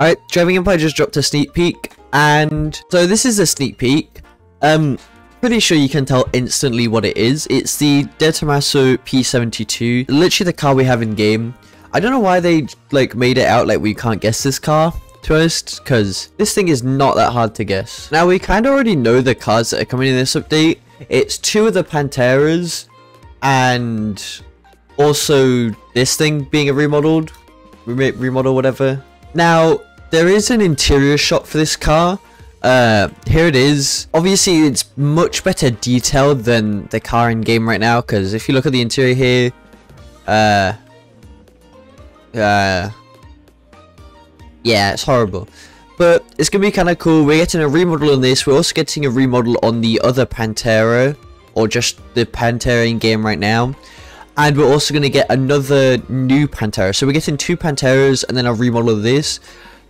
Alright, Driving Empire just dropped a sneak peek, and so this is a sneak peek. Um, pretty sure you can tell instantly what it is. It's the De Tomaso P72, literally the car we have in game. I don't know why they like made it out like we can't guess this car, to be honest, because this thing is not that hard to guess. Now we kind of already know the cars that are coming in this update. It's two of the Panteras, and also this thing being a remodeled, remodel whatever. Now, there is an interior shot for this car. Uh, here it is. Obviously, it's much better detailed than the car in game right now, because if you look at the interior here, uh, uh, yeah, it's horrible. But it's going to be kind of cool. We're getting a remodel on this. We're also getting a remodel on the other Pantera, or just the Pantera in game right now. And we're also going to get another new Pantera. So we're getting two Panteras and then a remodel of this.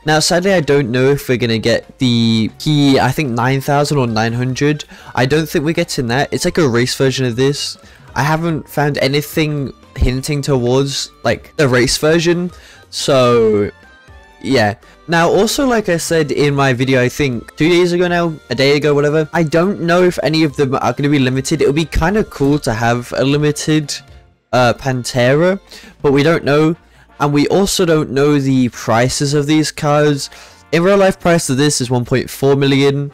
Now, sadly, I don't know if we're going to get the key, I think 9000 or 900. I don't think we're getting that. It's like a race version of this. I haven't found anything hinting towards like the race version. So, yeah. Now, also, like I said in my video, I think two days ago now, a day ago, whatever, I don't know if any of them are going to be limited. It would be kind of cool to have a limited uh, Pantera, but we don't know. And we also don't know the prices of these cars. In real life price of this is 1.4 million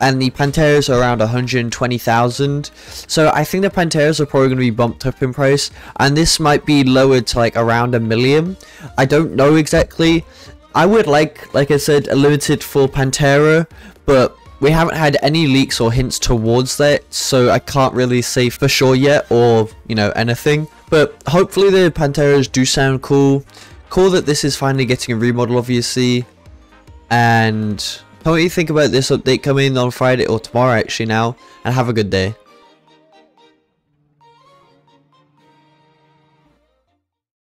and the Panteras are around 120,000. So I think the Panteras are probably going to be bumped up in price and this might be lowered to like around a million. I don't know exactly. I would like, like I said, a limited full Pantera, but we haven't had any leaks or hints towards that, so I can't really say for sure yet or, you know, anything. But hopefully the Panteras do sound cool. Cool that this is finally getting a remodel, obviously. And what do you think about this update coming on Friday or tomorrow actually now. And have a good day.